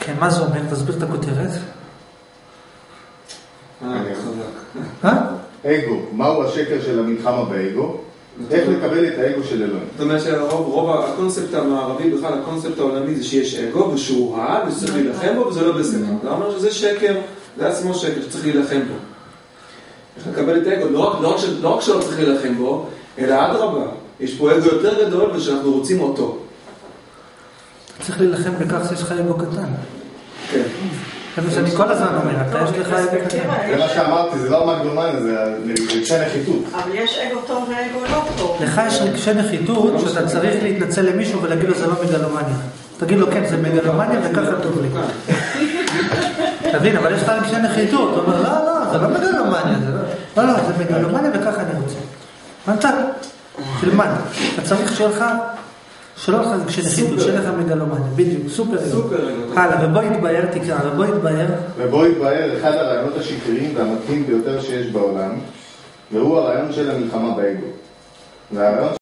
כן, מה זה אומר? תסביר את הכותרת. אה. אה? אגו, מהו השקר של המלחמה באגו? איך לקבל את האגו של אלוהים. זאת אומרת שרוב רוב הקונספט המערבי, בכלל הקונספט העולמי זה שיש אגו ושהוא רע ושצריך להילחם בו וזה לא בסדר. אתה אומר שזה שקר, זה עצמו שקר שצריך להילחם בו. איך לקבל את האגו? לא רק, לא, לא רק שלא צריך להילחם בו, אלא אדרבה, יש פה אגו יותר גדול ושאנחנו רוצים אותו. צריך להילחם בכך שיש לך אגו קטן. כן. זה מה שאני כל הזמן אומר, אתה יש לך אגו קטן. זה מה שאמרתי, זה לא המקדומניה, זה רגשי נחיתות. אבל יש אגו טוב ואגו לא טוב. לך יש רגשי נחיתות שאתה צריך להתנצל למישהו ולהגיד לו זה לא מגלומניה. תגיד לו כן, זה מגלומניה וככה טוב לי. תבין, אבל יש לך רגשי נחיתות. הוא אומר, לא, לא, זה לא מגלומניה. לא, לא, לא, זה מגלומניה וככה אני רוצה. הבנת? תלמד. אתה צריך שיהיה לך, שלא לך נחיתות, שיהיה לך מגלומניה. בדיוק, סופר אגו. הלאה, ובוא יתבהר, תקרא, ובוא יתבהר. ובו יתבהר אחד הרעיונות השקריים והמתאים ביותר שיש בעולם, והוא הרעיון של המלחמה באגו. והרעיון